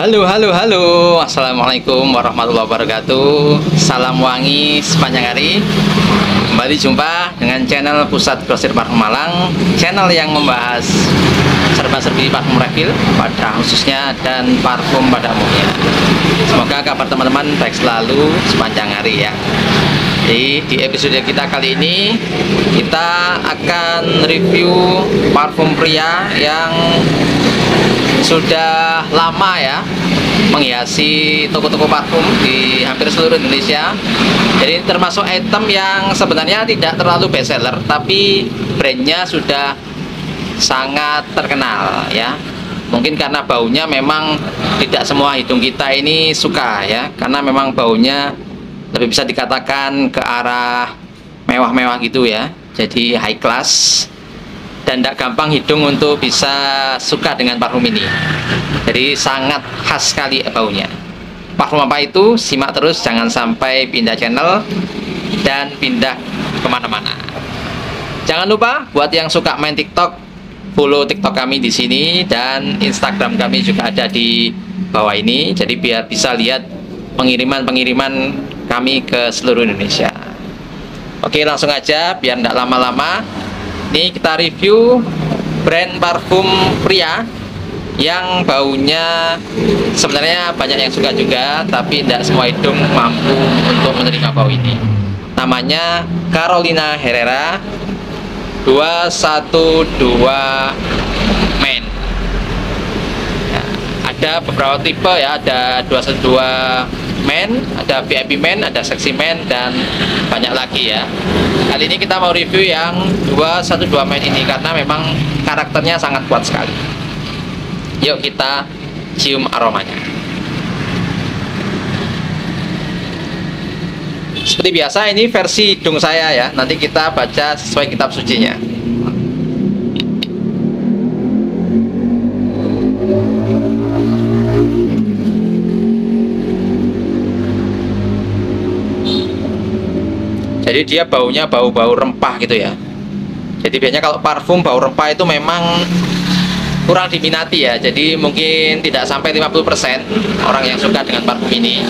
Halo, halo, halo. Assalamualaikum warahmatullahi wabarakatuh. Salam wangi sepanjang hari. Kembali jumpa dengan channel Pusat Grosir Parfum Malang, channel yang membahas serba-serbi parfum refill pada khususnya dan parfum pada umumnya. Semoga kabar teman-teman baik selalu sepanjang hari ya. Jadi di episode kita kali ini kita akan review parfum pria yang sudah lama ya menghiasi toko-toko parfum di hampir seluruh Indonesia. Jadi termasuk item yang sebenarnya tidak terlalu best seller, tapi brandnya sudah sangat terkenal ya. Mungkin karena baunya memang tidak semua hidung kita ini suka ya, karena memang baunya lebih bisa dikatakan ke arah mewah-mewah gitu ya. Jadi high class dan tidak gampang hidung untuk bisa suka dengan parfum ini. Jadi sangat khas sekali baunya. Parfum apa itu? Simak terus jangan sampai pindah channel dan pindah ke mana-mana. Jangan lupa buat yang suka main tiktok follow tiktok kami di sini dan instagram kami juga ada di bawah ini. Jadi biar bisa lihat pengiriman-pengiriman kami ke seluruh Indonesia. Oke langsung aja biar tidak lama-lama ini kita review brand parfum pria yang baunya sebenarnya banyak yang suka juga tapi tidak semua hidung mampu untuk menerima bau ini namanya Carolina Herrera 212 Men ya, ada beberapa tipe ya ada 212 men, ada VIP men, ada seksi men dan banyak lagi ya. Kali ini kita mau review yang 212 men ini karena memang karakternya sangat kuat sekali. Yuk kita cium aromanya. Seperti biasa ini versi hidung saya ya. Nanti kita baca sesuai kitab sucinya. Jadi dia baunya bau-bau rempah gitu ya. Jadi biasanya kalau parfum bau rempah itu memang kurang diminati ya. Jadi mungkin tidak sampai 50% orang yang suka dengan parfum ini.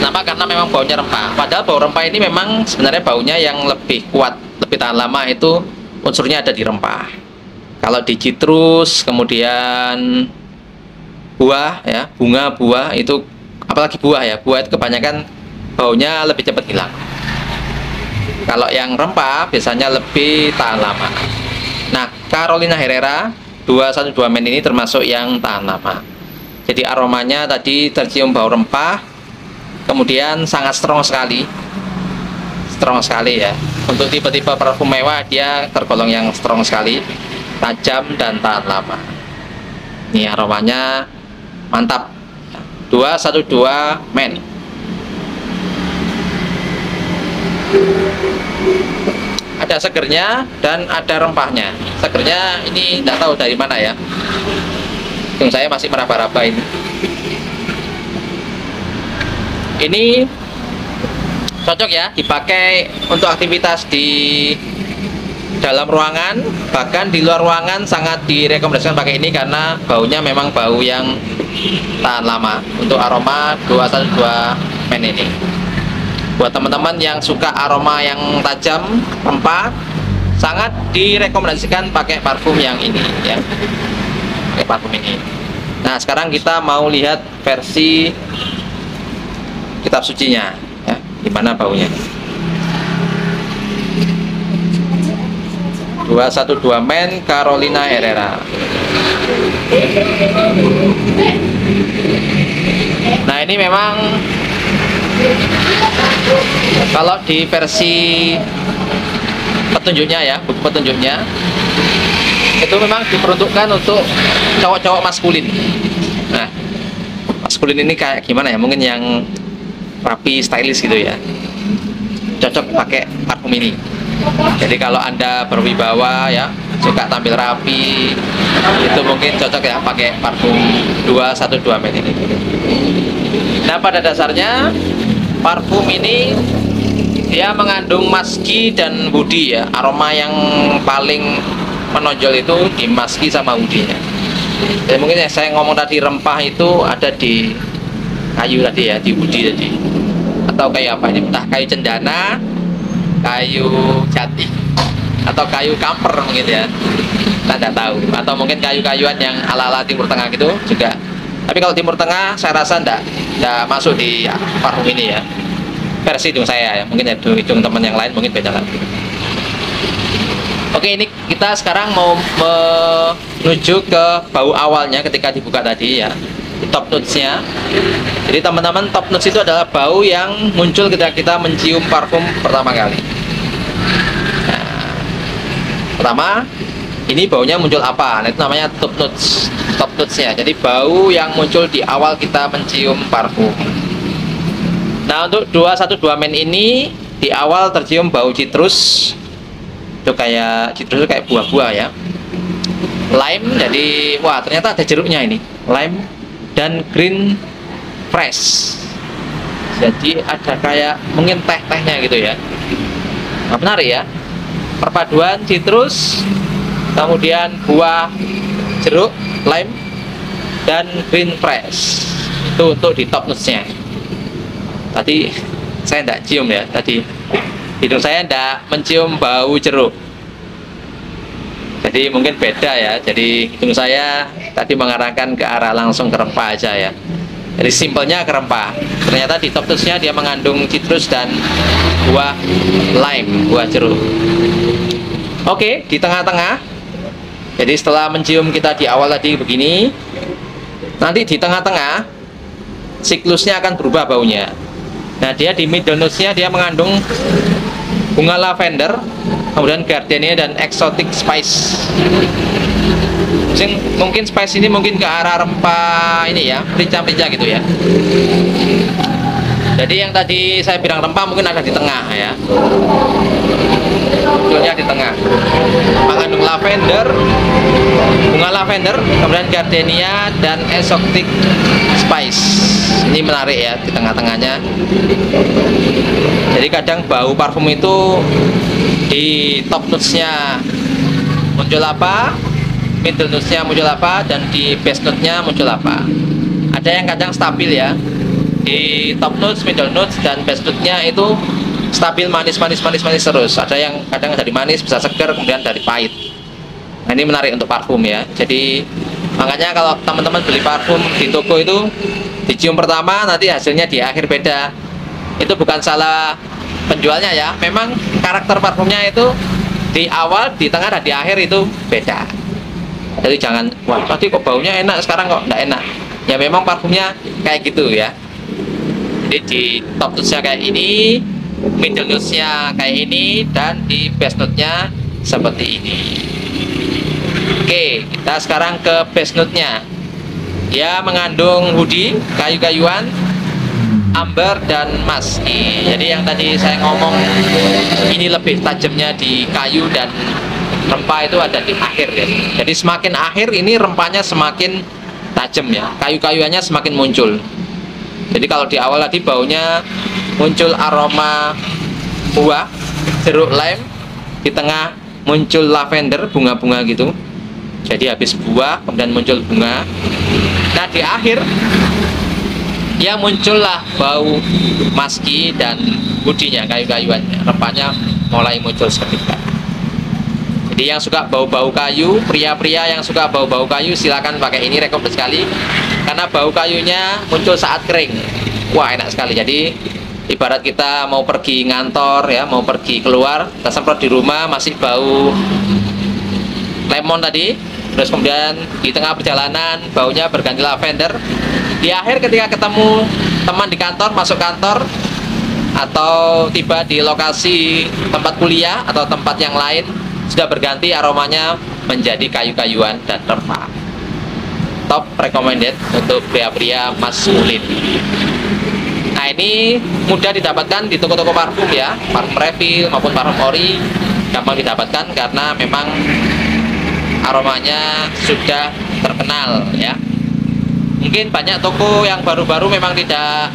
Kenapa? karena memang baunya rempah. Padahal bau rempah ini memang sebenarnya baunya yang lebih kuat lebih tahan lama itu unsurnya ada di rempah. Kalau di citrus kemudian buah ya bunga buah itu apalagi buah ya buah itu kebanyakan baunya lebih cepat hilang. Kalau yang rempah biasanya lebih tahan lama. Nah Carolina Herrera 212 men ini termasuk yang tahan lama. Jadi aromanya tadi tercium bau rempah kemudian sangat strong sekali. Strong sekali ya. Untuk tipe-tipe parfum mewah dia tergolong yang strong sekali tajam dan tahan lama. Ini aromanya mantap. 212 men ada segernya dan ada rempahnya. Segernya ini tidak tahu dari mana ya. Hidung saya masih meraba-raba ini. Ini cocok ya dipakai untuk aktivitas di dalam ruangan bahkan di luar ruangan sangat direkomendasikan pakai ini karena baunya memang bau yang tahan lama. Untuk aroma 212 men ini buat teman-teman yang suka aroma yang tajam rempah sangat direkomendasikan pakai parfum yang ini ya. Pakai parfum ini. Nah sekarang kita mau lihat versi kitab sucinya ya. Gimana baunya? 212 men Carolina Herrera. Nah ini memang kalau di versi petunjuknya ya buku petunjuknya itu memang diperuntukkan untuk cowok-cowok maskulin. Nah maskulin ini kayak gimana ya? Mungkin yang rapi stylish gitu ya. Cocok pakai parfum ini. Jadi kalau anda berwibawa ya suka tampil rapi itu mungkin cocok ya pakai parfum 212 men ini. Nah pada dasarnya parfum ini dia mengandung maski dan woody ya. Aroma yang paling menonjol itu di maski sama woody-nya jadi mungkin yang saya ngomong tadi rempah itu ada di kayu tadi ya di budi tadi. Atau kayu apa ini? Entah kayu cendana kayu jati atau kayu kamper mungkin ya. Tidak tahu. Atau mungkin kayu-kayuan yang ala-ala timur tengah gitu juga tapi kalau timur tengah saya rasa tidak masuk di parfum ini ya. Versi hidung saya ya. Mungkin ya hidung teman yang lain mungkin beda lagi. Oke ini kita sekarang mau menuju ke bau awalnya ketika dibuka tadi ya. Top notesnya. Jadi teman-teman top notes itu adalah bau yang muncul ketika kita mencium parfum pertama kali. Nah, pertama ini baunya muncul apa? Nah, itu namanya top notes. Top notesnya jadi bau yang muncul di awal kita mencium parfum. Nah untuk 212 men ini di awal tercium bau citrus. Itu kayak citrus itu kayak buah-buah ya. Lime jadi wah ternyata ada jeruknya ini. Lime dan green fresh. Jadi ada kayak mungkin teh-tehnya gitu ya. Nah, menarik ya. Perpaduan citrus kemudian buah jeruk lime dan green fresh itu untuk di top notesnya tadi saya tidak cium ya tadi. Hidung saya tidak mencium bau jeruk. Jadi mungkin beda ya jadi hidung saya tadi mengarahkan ke arah langsung ke rempah aja ya. Jadi simpelnya ke rempah ternyata di top tusnya dia mengandung citrus dan buah lime buah jeruk. Oke di tengah-tengah jadi setelah mencium kita di awal tadi begini nanti di tengah-tengah siklusnya akan berubah baunya. Nah dia di middle notes-nya dia mengandung bunga lavender kemudian gardenia dan exotic spice. Mungkin, mungkin spice ini mungkin ke arah rempah ini ya merica-merica gitu ya. Jadi yang tadi saya bilang rempah mungkin ada di tengah ya munculnya di tengah. Mengandung lavender bunga lavender kemudian gardenia dan exotic spice. Ini menarik ya di tengah-tengahnya. Jadi kadang bau parfum itu di top notesnya muncul apa middle notesnya muncul apa dan di base note-nya muncul apa. Ada yang kadang stabil ya di top notes, middle notes, dan base note-nya itu stabil manis manis manis manis terus. Ada yang kadang dari manis bisa segar kemudian dari pahit. Nah ini menarik untuk parfum ya. Jadi makanya kalau teman-teman beli parfum di toko itu dicium pertama nanti hasilnya di akhir beda. Itu bukan salah penjualnya ya. Memang karakter parfumnya itu di awal di tengah dan di akhir itu beda. Jadi jangan wah tadi kok baunya enak sekarang kok enggak enak. Ya memang parfumnya kayak gitu ya. Jadi di top kayak ini middle notes-nya kayak ini dan di base note-nya seperti ini. Oke kita sekarang ke base note-nya dia mengandung hoodie kayu-kayuan amber dan maski. Jadi yang tadi saya ngomong ini lebih tajamnya di kayu dan rempah itu ada di akhir ya. Jadi semakin akhir ini rempahnya semakin tajam ya. Kayu-kayuannya semakin muncul. Jadi kalau di awal tadi baunya muncul aroma buah jeruk lime. Di tengah muncul lavender bunga-bunga gitu. Jadi habis buah kemudian muncul bunga. Nah di akhir ya muncullah bau maski dan budinya kayu-kayuannya. Rempahnya mulai muncul seketika jadi yang suka bau-bau kayu pria-pria yang suka bau-bau kayu silakan pakai ini rekomendasi sekali. Karena bau kayunya muncul saat kering. Wah enak sekali. Jadi ibarat kita mau pergi ngantor ya mau pergi keluar kita semprot di rumah masih bau lemon tadi. Terus kemudian di tengah perjalanan baunya berganti lavender. Di akhir ketika ketemu teman di kantor masuk kantor atau tiba di lokasi tempat kuliah atau tempat yang lain sudah berganti aromanya menjadi kayu-kayuan dan rempah. Top recommended untuk pria-pria maskulin Nah ini mudah didapatkan di toko-toko parfum ya, parfum refill maupun parfum ori gampang didapatkan karena memang aromanya sudah terkenal ya. Mungkin banyak toko yang baru-baru memang tidak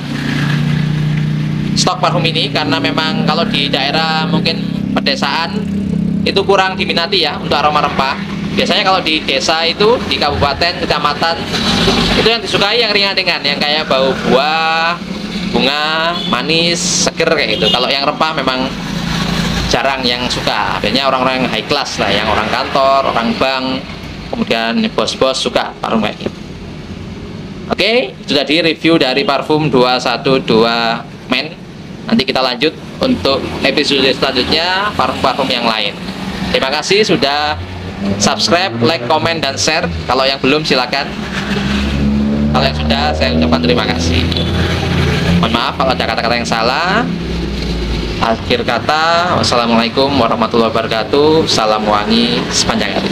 stok parfum ini karena memang kalau di daerah mungkin pedesaan itu kurang diminati ya untuk aroma rempah. biasanya kalau di desa itu di kabupaten kecamatan itu yang disukai yang ringan-ringan yang kayak bau buah bunga manis seger kayak gitu. Kalau yang rempah memang jarang yang suka. Biasanya orang-orang yang high class lah yang orang kantor orang bank kemudian bos-bos suka parfum kayak gitu. Oke itu tadi review dari parfum 212 men. Nanti kita lanjut untuk episode selanjutnya parfum-parfum yang lain. Terima kasih sudah subscribe like comment dan share. Kalau yang belum silakan. Kalau yang sudah saya ucapkan terima kasih mohon maaf kalau ada kata-kata yang salah. Akhir kata wassalamualaikum warahmatullahi wabarakatuh. Salam wangi sepanjang hari